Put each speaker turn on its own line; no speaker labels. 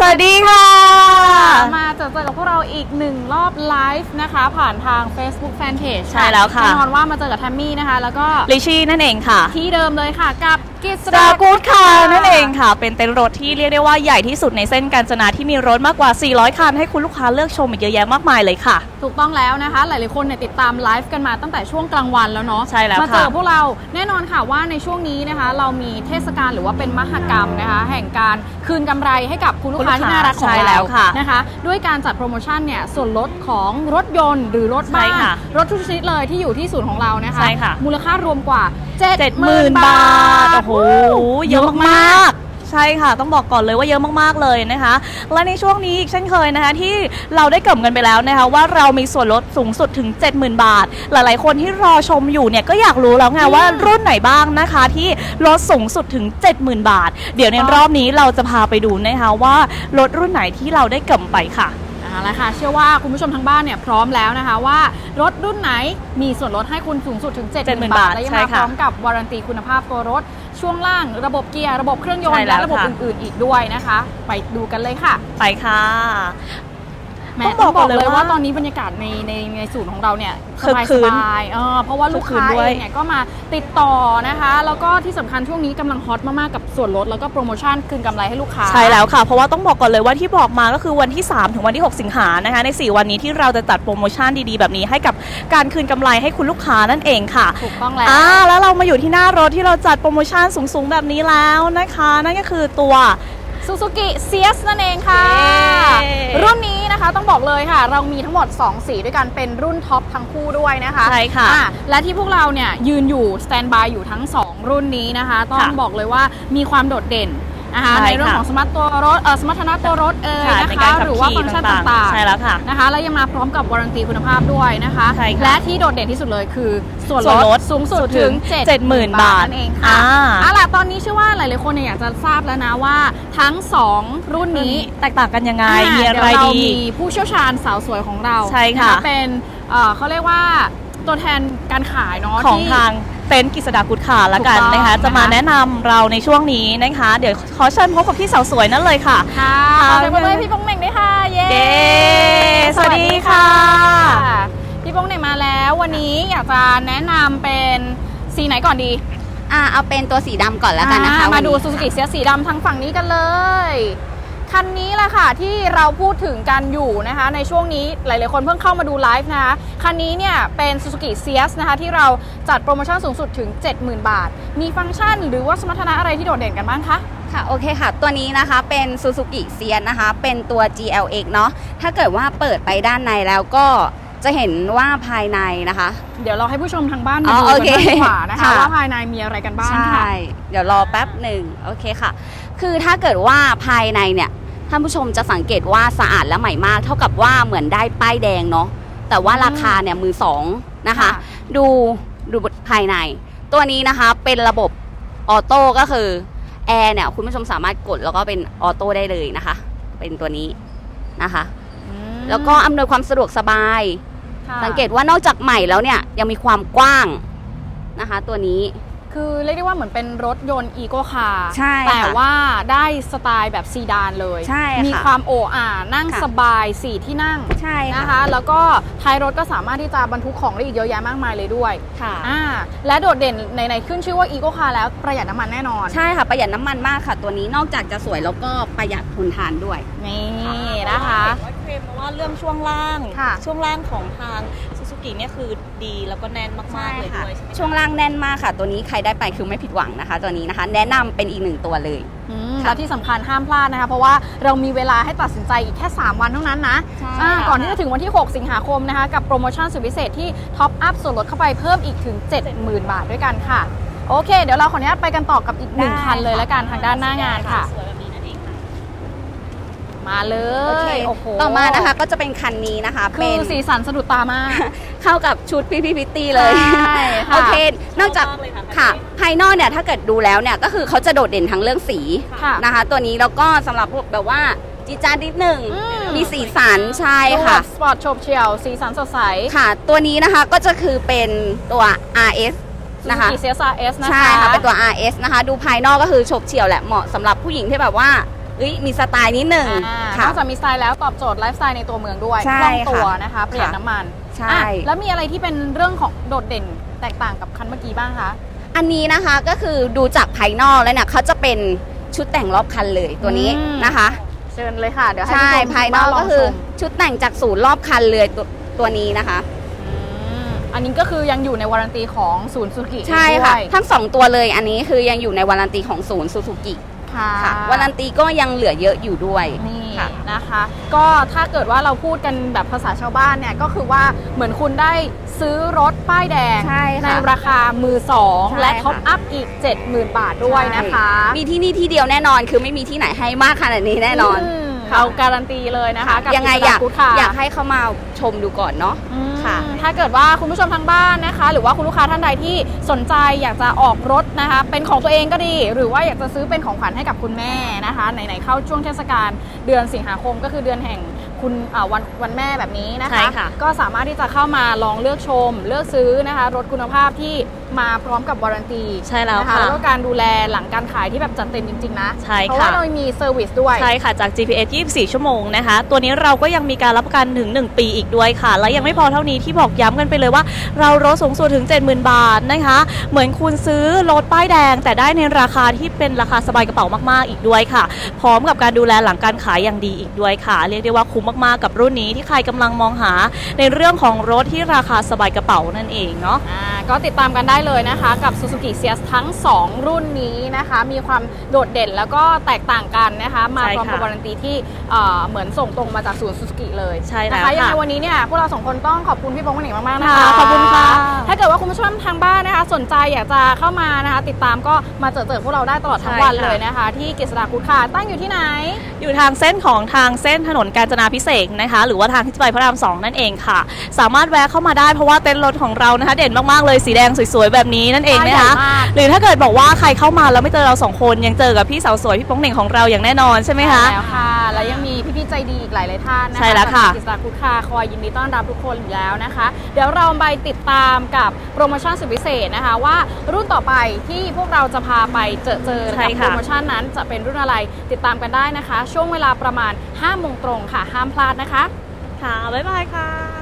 สวัสดีค่ะ
มาเจอเจอกับพวกเราอีกหนึ่งรอบไลฟ์นะคะ ผ่านทาง Facebook Fanpage
ใช่แล้วค่ะ
แน่นอนว่ามาเจอกับแทมมี่นะคะ แล้วก็
ลิชี่นั่นเองค่ะ
ที่เดิมเลยค่ะกับกิจ
สตาร์กูดคาร์นั่นเองค่ะ เป็นเต็นท์รถที่เรียกได้ว่าใหญ่ที่สุดในเส้นกาญจนาที่มีรถมากกว่า 400 คัน ให้คุณลูกค้าเลือกชมอีกเยอะแยะมากมายเลยค่ะ
ถูกต้องแล้วนะคะ หลายๆคนเนี่ยติดตามไลฟ์กันมาตั้งแต่ช่วงกลางวันแล้วเนาะ
ใช่แล้ว
มาเจอ
ค่ะ
พวกเราแน่นอนค่ะว่าในช่วงนี้นะคะ เรามีเทศกาลหรือว่าเป็นมหกรรมนะคะ แห่งการคืนกำไรให้กับคุณลูกค้าที่น่ารักของ
ใช่
เรา
แล้วค่ะ
นะคะ ด้วยการจัดโปรโมชั่นเนี่ยส่วนลดของรถยนต์ หรือรถบ้า
ใช่
น
ค่ะ
รถทุกชนิดเลยที่อยู่ที่ศูนย์ของเรานะคะ
ใช่ค่ะ
มูลค่ารวมกว่า
70,000
70,000
บา
บา
ท
ท
โอ้โหเยอะมากๆใช่ค่ะ ต้องบอกก่อนเลยว่าเยอะมากๆเลยนะคะ และในช่วงนี้อีกเช่นเคยนะคะ ที่เราได้เกริดกันไปแล้วนะคะ ว่าเรามีส่วนลดสูงสุดถึง 70,000 บาท หลายๆ คนที่รอชมอยู่เนี่ยก็อยากรู้แล้วไงว่ารุ่นไหนบ้างนะคะ ที่ลดสูงสุดถึง 70,000 บาท เดี๋ยวในรอบนี้เราจะพาไปดูนะคะว่ารถรุ่นไหนที่เราได้เกริดไปค่ะ
เอาละค่ะเชื่อว่าคุณผู้ชมทางบ้านเนี่ยพร้อมแล้วนะคะว่ารถรุ่นไหนมีส่วนลดให้คุณสูงสุดถึง 7 0 0 0 0
70,000
บาท และยัง
ใช่
มาพ
ค่ะ
ร้อมกับวารันตีคุณภาพตัวรถ ช่วงล่างระบบเกียร์ระบบเครื่องยน
ใช่
ต์
แล้
และ
ว
ระบบ
ค่ะ
อื่นๆอีกด้วยนะคะ ไปดูกันเลยค่ะ
ไปค่ะ
แหม่
ต้
ต้
อ
องง
บบอ
อกก
เล
เลยย
ว่า
ว่าตอนนี้บรรยากาศในในในศูนย์ของเราเนี่ยส
คึก
บาย
คื
ส
น
บายเออเพราะว่าลูกค้า
คึกคืนด้
เอ
วย
งเนี่ยก็มาติดต่อนะคะ แล้วก็ที่สำคัญช่วงนี้กำลังฮอตมาก ๆ กับส่วนลดแล้วก็โปรโมชั่นคืนกำไรให้ลูกค้า
ใช่แล้วค่ะ เพราะว่าต้องบอกก่อนเลยว่าที่บอกมาก็คือวันที่ 3 ถึงวันที่ 6 สิงหานะคะ ใน 4 วันนี้ที่เราจะจัดโปรโมชั่นดีๆ แบบนี้ให้กับการคืนกำไรให้คุณลูกค้านั่นเองค่ะ
ถูกต้องแล้ว
อ่าแล้วเรามาอยู่ที่หน้ารถที่เราจัดโปรโมชั่นสูงๆ แบบนี้แล้วนะคะ นั่นก็คือตัว
ซูซูกิเซียสนั่นเองค่ะ
เย้
รุ่ นนี้นะคะต้องบอกเลยค่ะ เรามีทั้งหมด 2 สีด้วยกันเป็นรุ่น top ทั้งคู่ด้วยนะคะ
ใช่ค่ะ
อ่และที่พวกเราเนี่ยยืนอยู่ standby อยู่ทั้ง 2 รุ่นนี้นะคะ ต้อง
ค่ะ
บอกเลยว่ามีความโดดเด่น นะคะ
ใช่
ในเรื่อง
ค่ะ
ของสมรรถตัวรถเออสมรรถนะตัวรถเอ่ย
ค่ะ
นะ
ใน
คะ
การขับ
หรือว่า
ขี่
ฟังก์ชัน
ต่างๆ
ต่างๆ
ใช่แล้วค่ะ
นะคะแล้วยังมาพร้อมกับ warranty คุณภาพด้วยนะคะ
ใช่ค่ะ
และที่โดดเด่นที่สุดเลยคือส่วนลด
ส่วน
ลดสูงสุด
ถึ
ถึง 70,000
70,000
บาทนั่นเองค่ะ
อ่า
เอาล่ะตอนนี้เชื่อว่าหลายๆคนเนี่ยอยากจะทราบแล้วนะว่าทั้ง 2 รุ่นนี้
แตกต่างกันยังไง
อ่า
มีอะไร
เยวเรา
ดี
มีผู้เชี่ยวชาญสาวสวยของเรา
ใช่ค่ะ
นเป็นเอ่อเขาเรียกว่าตัวแทนการขายเนาะ
ของ
ที่
ทาง เต็นท์กิษดากุดขาละกัน
ถูกต้อง
นะคะ จะมา
นะคะ
แนะนำเราในช่วงนี้นะคะ เดี๋ยวขอเชิญพบกับพี่สาวสวยนั่นเลยค่ะ
ค่ะ
ค่ะ
ขอเชิญมาเลยพี่โป้งเหน่งด้วยค่ะ เย้
เย้สวัสดีค่ะ
พี่โป้งเหน่งมาแล้ววันนี้อยากจะแนะนำเป็นสีไหนก่อนดี
อ่าเอาเป็นตัวสีดำก่อนแล้วกันนะคะ
อ่ามาดู
วันนี้
ซูซูกิเสียสีดำทางฝั่งนี้กันเลย คันนี้แหละค่ะที่เราพูดถึงกันอยู่นะคะ ในช่วงนี้หลาย ๆ คนเพิ่งเข้ามาดูไลฟ์นะคะ คันนี้เนี่ยเป็น Suzuki s i a s นะคะ ที่เราจัดโปรโมชั่นสูงสุดถึง 70,000 บาท มีฟังก์ชันหรือว่าสมรรถนะอะไรที่โดดเด่นกันบ้างคะ
ค่ะโอเคค่ะ ตัวนี้นะคะเป็น Suzuki s i a นะคะ เป็นตัว GLX เนาะถ้าเกิดว่าเปิดไปด้านในแล้วก็จะเห็นว่าภายในนะคะ
เดี๋ยวเราให้ผู้ชมทางบ้าน
อ๋
มา
อ
ดู
โอ
กัน
เค
บ้างดีกว่านะคะ
ค่ะ
ว่าภายในมีอะไรกันบ้าง
ใช่
ค่ะ
เดี๋ยวรอแป๊บหนึ่งโอเคค่ะ คือถ้าเกิดว่าภายในเนี่ย ท่านผู้ชมจะสังเกตว่าสะอาดและใหม่มาก เท่ากับว่าเหมือนได้ป้ายแดงเนาะแต่ว่าราคาเนี่ยมือสองนะคะ
ค่ะ
ดูดูภายใน ตัวนี้นะคะเป็นระบบออโต้ก็คือแอร์เนี่ยคุณผู้ชมสามารถกดแล้วก็เป็นออโต้ได้เลยนะคะ เป็นตัวนี้นะคะ
อืม
แล้วก็อำนวยความสะดวกสบาย
ค่ะ
สังเกตว่านอกจากใหม่แล้วเนี่ยยังมีความกว้างนะคะ ตัวนี้
คือเรียกได้ว่าเหมือนเป็นรถยนต์ eco car
ใช่ค่ะ
แต่ว่าได้สไตล์แบบซีดานเลย
ใช่ค่ะ
มีความโอ่อ่านั่ง
ค่ะ
สบายสี่ที่นั่ง
ใช่
นะคะ
ค่ะ
แล้วก็ท้ายรถก็สามารถที่จะบรรทุกของได้อีกเยอะแยะมากมายเลยด้วย
ค่ะ
อ่าและโดดเด่นในในขึ้นชื่อว่า eco car แล้วประหยัดน้ำมันแน่นอน
ใช่ค่ะ ประหยัดน้ำมันมากค่ะ ตัวนี้นอกจากจะสวยแล้วก็ประหยัดทนทานด้วย
นี่นะคะ
เห็นว่าเคลมมาว่าเรื่องช่วงล่าง
ค่ะ
ช่วงล่างของทางซูซู กิเนี่ยคือดีแล้วก็แน่นมากๆเลยด้วยใช่ไหม
ช่วงล่างแน่นมากค่ะ ตัวนี้ใครได้ไปคือไม่ผิดหวังนะคะ ตัวนี้นะคะ แนะนำเป็นอีกหนึ่งตัวเลย
อืม
ค่ะ
และที่สำคัญห้ามพลาดนะคะ เพราะว่าเรามีเวลาให้ตัดสินใจอีกแค่ 3 วันเท่านั้นนะ
ใช่
อ่า
ค่ะ
ก่อนที่จะถึงวันที่ 6 สิงหาคมนะคะ กับโปรโมชั่นสุดพิเศษที่ท็อปอัพส่วนลดเข้าไปเพิ่มอีกถึง 70,000 บาทด้วยกันค่ะ โอเค เดี๋ยวเราขออนุญาตไปกันต่อกับอีกหนึ่งคันเลยแล้วกันทางด้านหน้างานค่ะ
สวยแบบนี้นั่นเองค่ะ
มาเลย
โอเค
โอ้โห
ต่อมานะคะก็จะเป็นคันนี้นะคะ
คือ
เป็
นสีสันสะดุดตามาก
เข้ากับชุดพี่พี่พิตตี้เลย
ใช่ค่ะ
โอเคนอกจาก
ชอบมากเลยค่ะ
ค่ะ
คันนี้
ภายนอกเนี่ยถ้าเกิดดูแล้วเนี่ยก็คือเขาจะโดดเด่นทั้งเรื่องสี
ค่ะ
นะคะ ตัวนี้แล้วก็สำหรับพวกแบบว่าจี๊ดจ๊าดนิดหนึ่ง
อืม
มีสีสันใช่
ดูแบ
ค่ะ
บสปอร์ตโฉบเฉี่ยวสีสันสดใส
ค่ะ ตัวนี้นะคะก็จะคือเป็นตัว RS นะคะ
Suzuki CSRS นะคะ
ใช่ค่ะเป็นตัว RS นะคะ ดูภายนอกก็คือโฉบเฉี่ยวแหละเหมาะสำหรับผู้หญิงที่แบบว่าเอ้ยมีสไตล์นิดหนึ่ง
อ่าน
ค่ะ
อกจากมีสไตล์แล้วตอบโจทย์ไลฟ์สไตล์ในตัวเมืองด้วย
ใช่
คล่องตัว
ค่ะ
นะคะประหยัด
ค่ะ
น้ำมัน
ใช่
อะแล้วมีอะไรที่เป็นเรื่องของโดดเด่นแตกต่างกับคันเมื่อกี้บ้างคะ
อันนี้นะคะก็คือดูจากภายนอกแล้วเนี่ยเขาจะเป็นชุดแต่งรอบคันเลยตัวนี้
อืม
นะคะ
เชิญเลยค่ะ เดี๋ยวให้
ใช่
ผู้ชม
ภายนอก
บ้ล
ก็
ง
คือ
ชม
ชุดแต่งจากศูนย์รอบคันเลยตัวตัวนี้นะคะ
มอันนี้ก็คือยังอยู่ในวารันตีของศูนย์ซูกิ
ใช่ค่ะ
ด้วย
ทั้งสองตัวเลยอันนี้คือยังอยู่ในวารันตีของศูนย์ซูซูกิ
ค่ะ
ค่ะวารันตีก็ยังเหลือเยอะอยู่ด้วย
นี่
ค่ะ
นะคะ ก็ถ้าเกิดว่าเราพูดกันแบบภาษาชาวบ้านเนี่ยก็คือว่าเหมือนคุณได้ซื้อรถป้ายแดง
ใช่ค่ะ
ราคามือสอง
ใช่
และท็อป
ค่ะ
อัพอีก 70,000 บาทด้วยนะคะ
มีที่นี่ที่เดียวแน่นอน คือไม่มีที่ไหนให้มากขนาดนี้แน่นอน
ม
ค่ะ
เราการันตีเลยนะคะกับ
ยังไง
กิจ
อยาก
กู๊ดค่ะ
อยากให้เขามาชมดูก่อนเนาะ
อืม
ค่ะ
ถ้าเกิดว่าคุณผู้ชมทางบ้านนะคะ หรือว่าคุณลูกค้าท่านใดที่สนใจอยากจะออกรถนะคะ เป็นของตัวเองก็ดี หรือว่าอยากจะซื้อเป็นของขวัญให้กับคุณแม่นะคะไหนๆเข้าช่วงเทศกาลเดือนสิงหาคมก็คือเดือนแห่ง คุณอ่าวันวันแม่แบบนี้นะ
ใช่
คะ
ค่ะ
ก็สามารถที่จะเข้ามาลองเลือกชม เลือกซื้อนะคะ รถคุณภาพที่มาพร้อมกับ warranty
ใช่แล้ว
นะคะ
ค่ะ
แล้วก็การดูแลหลังการขายที่แบบจัดเต็มจริง ๆ นะ
ใช่
เพราะว่า
ค่ะ
เรามี service ด้วย
ใช่ค่ะ จาก GPS 24 ชั่วโมงนะคะ ตัวนี้เราก็ยังมีการรับประกันถึง 1 ปีอีกด้วยค่ะ และยังไม่พอเท่านี้ที่บอกย้ำกันไปเลยว่า เราลดสูงสุดถึง 70,000 บาทนะคะ เหมือนคุณซื้อรถป้ายแดง แต่ได้ในราคาที่เป็นราคาสบายกระเป๋ามากๆอีกด้วยค่ะ พร้อมกับการดูแลหลังการขายอย่างดีอีกด้วยค่ะ เรียกได้ว่าคุ้มมากๆกับรุ่นนี้ที่ใครกำลังมองหาในเรื่องของรถที่ราคาสบายกระเป๋านั่นเองเนาะ
อ่าก็ติดตามกันได้เลยนะคะกับ Suzuki c ียสทั้ง 2 รุ่นนี้นะคะ มีความโดดเด่นแล้วก็แตกต่างกันนะคะ มา
ใช่
พร้อมกับ
ค่ะ
วารันตีที่เอ่อเหมือนส่งตรงมาจากศูนย์ Suzuki เลย
ใช่แล้ว
นะคะยังไง
ค่ะ
วันนี้เนี่ยพวกเราสองคนต้องขอบคุณพี่ปองคุณหนิงมากๆนะคะ
ค่ะขอบคุณค่ะ
ถ้าเกิดว่าคุณผู้ชมทางบ้านนะคะ สนใจอยากจะเข้ามานะคะ ติดตามก็มาเจอเจอพวกเราได้ตลอดทั้งวันเลยนะคะ ที่กฤษฎาคุดค่ะตั้งอยู่ที่ไหน
อยู่ทางเส้นของทางเส้นถนนกาญจนาพิเศษกนะคะ หรือว่าทางที่จะไปพระรามสองนั่นเองค่ะ สามารถแวะเข้ามาได้เพราะว่าเต็นท์รถของเรานะคะ เด่นมากๆเลยสีแดงสวยๆแบบนี้นั่นเองนะคะ
ใช่ใหญ่มาก
หรือถ้าเกิดบอกว่าใครเข้ามาแล้วไม่เจอเราสองคนยังเจอกับพี่สาวสวยพี่โป้งเหน่งของเราอย่างแน่นอนใช่ไหมคะ
ใช่แล้วค่ะแล้วยังมี พี่ๆใจดีอีกหลายๆท่านนะคะ
ใช่แล้วค่ะ
จากกิจสาคุดค่ะคอยยินดีต้อนรับทุกคนอยู่แล้วนะคะ เดี๋ยวเราไปติดตามกับโปรโมชั่นสุดพิเศษนะคะ ว่ารุ่นต่อไปที่พวกเราจะพาไปเจอเจอ
ใช่
กับ
ค่ะ
โปรโมชั่นนั้นจะเป็นรุ่นอะไรติดตามกันได้นะคะ ช่วงเวลาประมาณ5โมงตรงค่ะ ห้ามพลาดนะคะ
ค่ะบ๊ายบายค่ะ